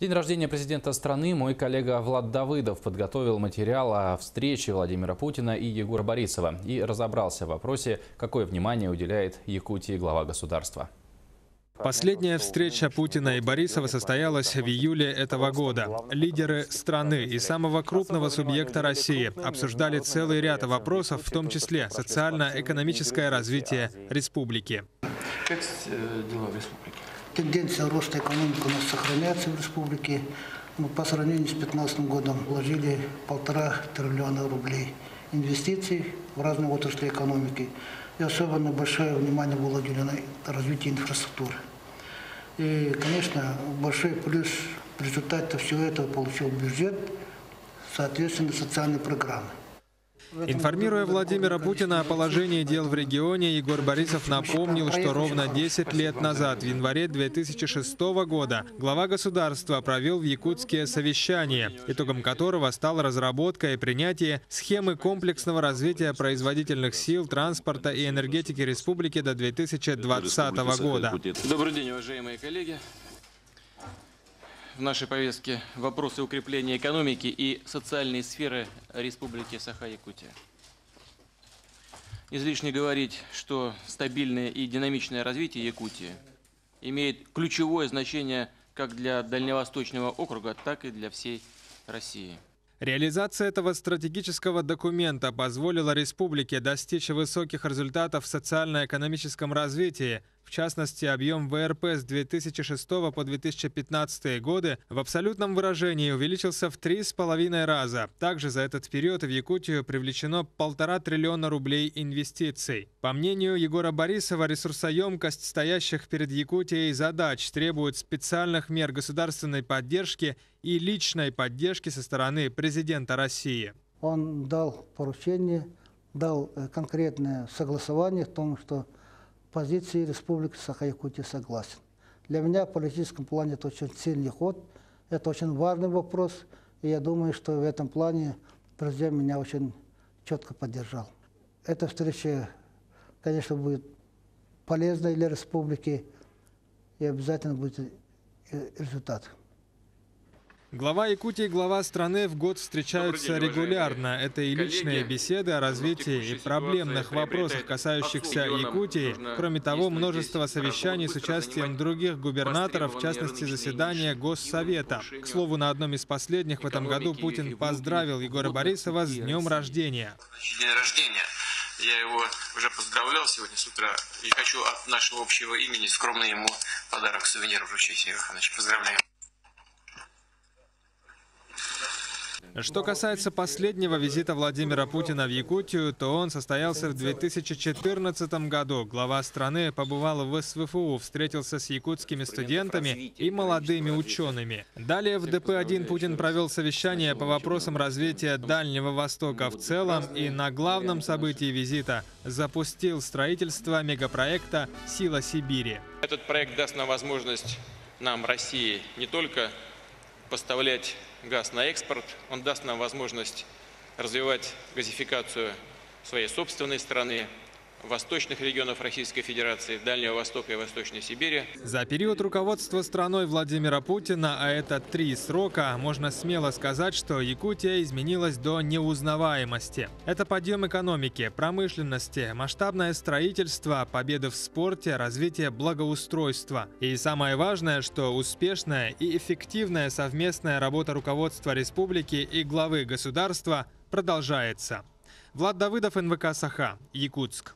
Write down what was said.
День рождения президента страны мой коллега Влад Давыдов подготовил материал о встрече Владимира Путина и Егора Борисова и разобрался в вопросе, какое внимание уделяет Якутии глава государства. Последняя встреча Путина и Борисова состоялась в июле этого года. Лидеры страны и самого крупного субъекта России обсуждали целый ряд вопросов, в том числе социально-экономическое развитие республики. Как э, дела в республике? Тенденция роста экономики у нас сохраняется в республике. Мы по сравнению с 2015 годом вложили полтора триллиона рублей инвестиций в разные отрасли экономики. И особенно большое внимание было уделено развитию инфраструктуры. И, конечно, большой плюс в результате всего этого получил бюджет, соответственно, социальные программы. Информируя Владимира Путина о положении дел в регионе, Егор Борисов напомнил, что ровно 10 лет назад, в январе 2006 года, глава государства провел в Якутске совещание, итогом которого стала разработка и принятие схемы комплексного развития производительных сил, транспорта и энергетики республики до 2020 года. Добрый день, уважаемые коллеги в нашей повестке вопросы укрепления экономики и социальной сферы Республики Саха-Якутия. Излишне говорить, что стабильное и динамичное развитие Якутии имеет ключевое значение как для Дальневосточного округа, так и для всей России. Реализация этого стратегического документа позволила республике достичь высоких результатов в социально-экономическом развитии, в частности, объем ВРП с 2006 по 2015 годы в абсолютном выражении увеличился в три с половиной раза. Также за этот период в Якутию привлечено полтора триллиона рублей инвестиций. По мнению Егора Борисова, ресурсоемкость стоящих перед Якутией задач требует специальных мер государственной поддержки и личной поддержки со стороны президента России. Он дал поручение, дал э, конкретное согласование в том, что позиции Республики Саха-Якутия согласен. Для меня в политическом плане это очень сильный ход, это очень важный вопрос, и я думаю, что в этом плане президент меня очень четко поддержал. Эта встреча, конечно, будет полезной для республики, и обязательно будет результат. Глава Якутии и глава страны в год встречаются день, регулярно. Это и личные беседы о развитии и проблемных вопросах, касающихся Якутии. Кроме того, множество совещаний с участием других губернаторов, в частности, заседания Госсовета. К слову, на одном из последних в этом году Путин поздравил Егора Борисова с днем рождения. День рождения. Я его уже поздравлял сегодня с утра и хочу от нашего общего имени скромно ему подарок сувенир вручить. Значит, поздравляю. Что касается последнего визита Владимира Путина в Якутию, то он состоялся в 2014 году. Глава страны побывал в СВФУ, встретился с якутскими студентами и молодыми учеными. Далее в ДП-1 Путин провел совещание по вопросам развития Дальнего Востока в целом и на главном событии визита запустил строительство мегапроекта «Сила Сибири». Этот проект даст нам возможность нам, России, не только поставлять газ на экспорт, он даст нам возможность развивать газификацию своей собственной страны, восточных регионов Российской Федерации, Дальнего Востока и Восточной Сибири. За период руководства страной Владимира Путина, а это три срока, можно смело сказать, что Якутия изменилась до неузнаваемости. Это подъем экономики, промышленности, масштабное строительство, победы в спорте, развитие благоустройства. И самое важное, что успешная и эффективная совместная работа руководства республики и главы государства продолжается. Влад Давыдов, НВК «Саха», Якутск.